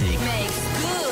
Classic. Makes good.